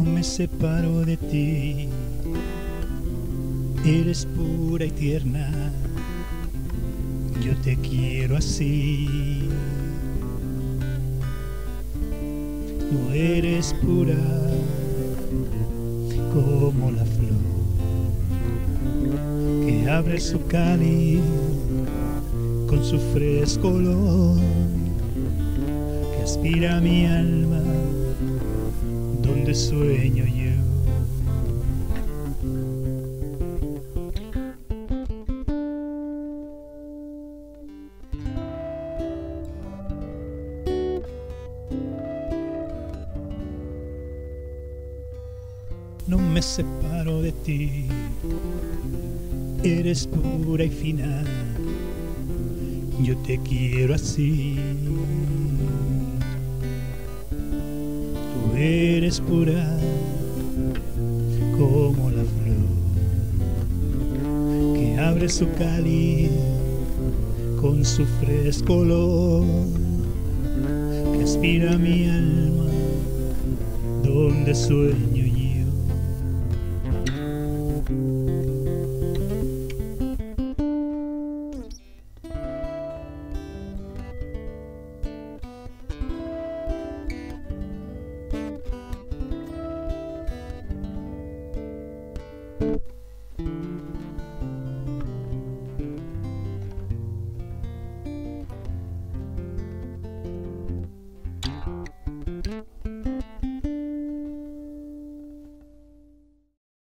me separo de ti. Eres pura y tierna, yo te quiero así. Tú eres pura como la flor que abre su cáliz con su fresco olor que aspira mi alma sueño yo. No me separo de ti, eres pura y fina, yo te quiero así. Eres pura como la flor que abre su cáliz con su fresco olor que aspira mi alma donde sueño yo.